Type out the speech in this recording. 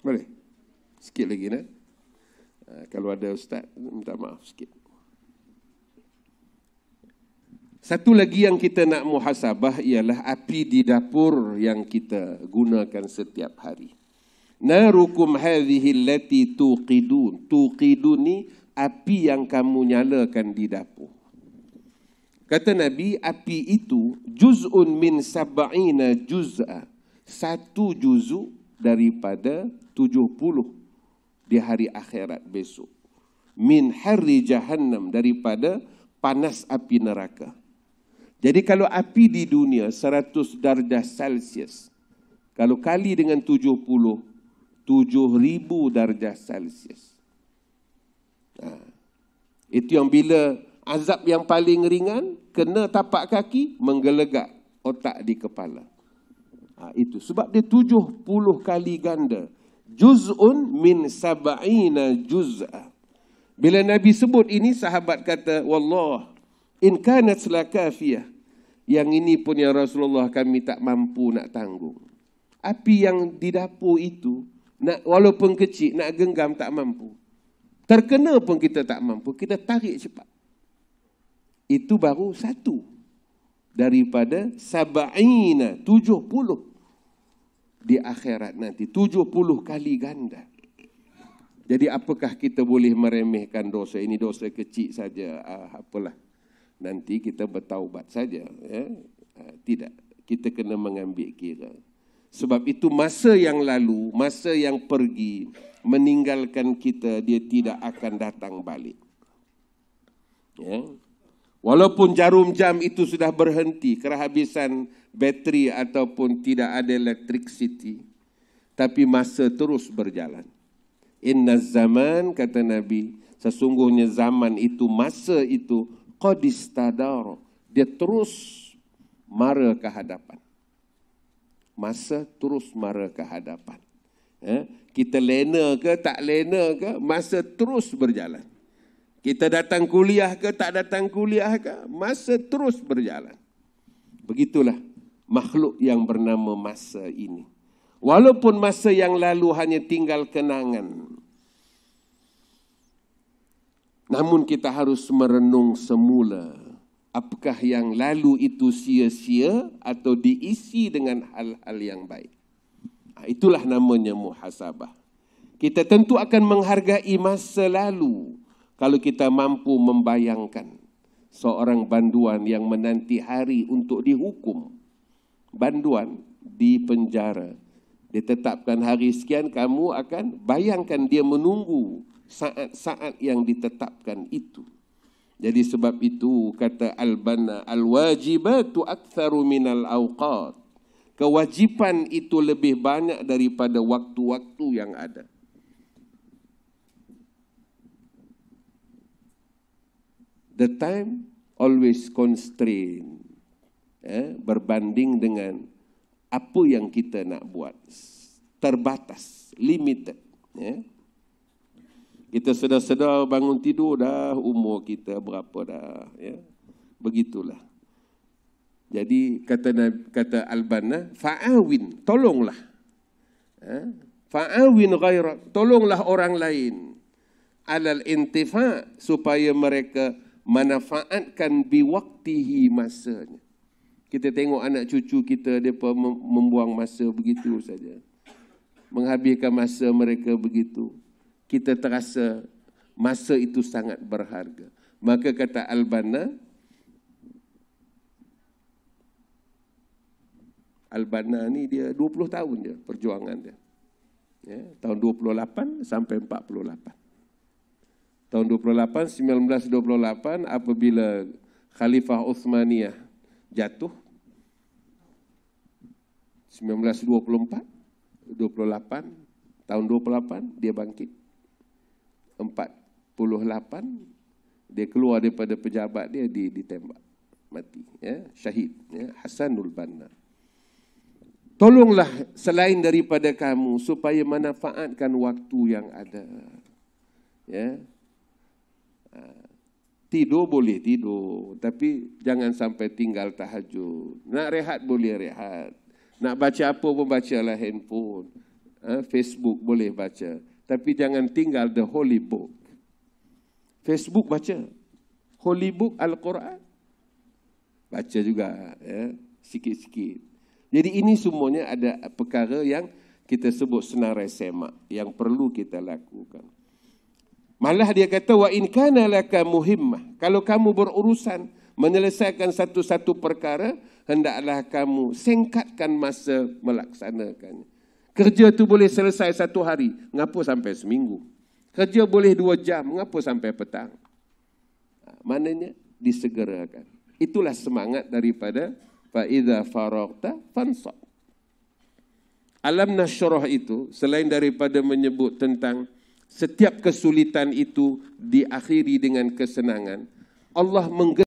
Boleh? Sikit lagi nak. Ha, kalau ada ustaz, minta maaf sikit. Satu lagi yang kita nak muhasabah ialah api di dapur yang kita gunakan setiap hari. Narukum hadhihi allati tuqidun. Tuqidun ni api yang kamu nyalakan di dapur. Kata Nabi, api itu juz'un min sab'ina juz'a. Satu juzu daripada tujuh puluh di hari akhirat besok. Min hari jahannam daripada panas api neraka. Jadi kalau api di dunia 100 darjah Celsius. Kalau kali dengan 70, 7000 darjah Celsius. Nah, itu yang bila azab yang paling ringan kena tapak kaki menggelegak otak di kepala. Ha, itu sebab dia tujuh puluh kali ganda. Juz'un min sab'ina juz'a. Bila Nabi sebut ini sahabat kata wallah in kanat lakafiyah. Yang ini pun ya Rasulullah kami tak mampu nak tanggung. Api yang di dapur itu nak walaupun kecil nak genggam tak mampu. Terkena pun kita tak mampu, kita tarik cepat itu baru satu daripada sab'ina tujuh puluh di akhirat nanti. Tujuh puluh kali ganda. Jadi apakah kita boleh meremehkan dosa ini? Dosa kecil saja. Ah, apalah. Nanti kita bertaubat saja ya. Ah, tidak. Kita kena mengambil kira. Sebab itu masa yang lalu masa yang pergi meninggalkan kita dia tidak akan datang balik. Ya Walaupun jarum jam itu sudah berhenti kehabisan bateri ataupun tidak ada electricity. Tapi masa terus berjalan. Inna zaman, kata Nabi, sesungguhnya zaman itu, masa itu, qadistadar. Dia terus mara ke hadapan. Masa terus mara ke hadapan. Eh? Kita lena ke tak lena ke, masa terus berjalan. Kita datang kuliah ke tak datang kuliah ke, masa terus berjalan. Begitulah makhluk yang bernama masa ini. Walaupun masa yang lalu hanya tinggal kenangan. Namun kita harus merenung semula. Apakah yang lalu itu sia-sia atau diisi dengan hal-hal yang baik. Ha, itulah namanya muhasabah. Kita tentu akan menghargai masa lalu kalau kita mampu membayangkan seorang banduan yang menanti hari untuk dihukum. Banduan di penjara. Ditetapkan hari sekian, kamu akan bayangkan dia menunggu saat-saat yang ditetapkan itu. Jadi sebab itu kata Al-Banna, Al-wajibatu aktharu minal awqat. Kewajipan itu lebih banyak daripada waktu-waktu yang ada. The time always constrain eh, berbanding dengan apa yang kita nak buat. Terbatas limited eh. kita sedar-sedar bangun tidur dah umur kita berapa dah ya. Begitulah. Jadi kata kata albana fa'awin tolonglah. Eh, fa'awin ghairak tolonglah orang lain. Alal intifa supaya mereka manfaatkan biwaktihi masanya. Kita tengok anak cucu kita depa membuang masa begitu saja. Menghabiskan masa mereka begitu. Kita terasa masa itu sangat berharga. Maka kata Albana Albana ni dia 20 tahun je perjuangan dia. Ya, tahun 28 sampai 48 tahun 28 1928 apabila Khalifah Uthmaniyah jatuh 1924 28 tahun 28 dia bangkit 48 dia keluar daripada pejabat dia di ditembak mati ya syahid ya Hasanul Banna Tolonglah selain daripada kamu supaya manfaatkan waktu yang ada. Ya. Tidur boleh tidur, tapi jangan sampai tinggal tahajud. Nak rehat boleh rehat. Nak baca apa pun bacalah handphone. Ha? Facebook boleh baca. Tapi jangan tinggal the holy book. Facebook baca. Holy book Al-Quran. Baca juga. Ya. Sikit-sikit. Jadi ini semuanya ada perkara yang kita sebut senarai semak. Yang perlu kita lakukan. Malah dia kata wa in kana laka muhimmah. Kalau kamu berurusan menyelesaikan satu-satu perkara, hendaklah kamu singkatkan masa melaksanakannya. Kerja tu boleh selesai satu hari, ngapa sampai seminggu? Kerja boleh dua jam, ngapa sampai petang? Ha, maknanya disegerakan. Itulah semangat daripada faida faraqta fansab. Alam nasyrah itu selain daripada menyebut tentang setiap kesulitan itu diakhiri dengan kesenangan, Allah menggerakkan